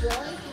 Really?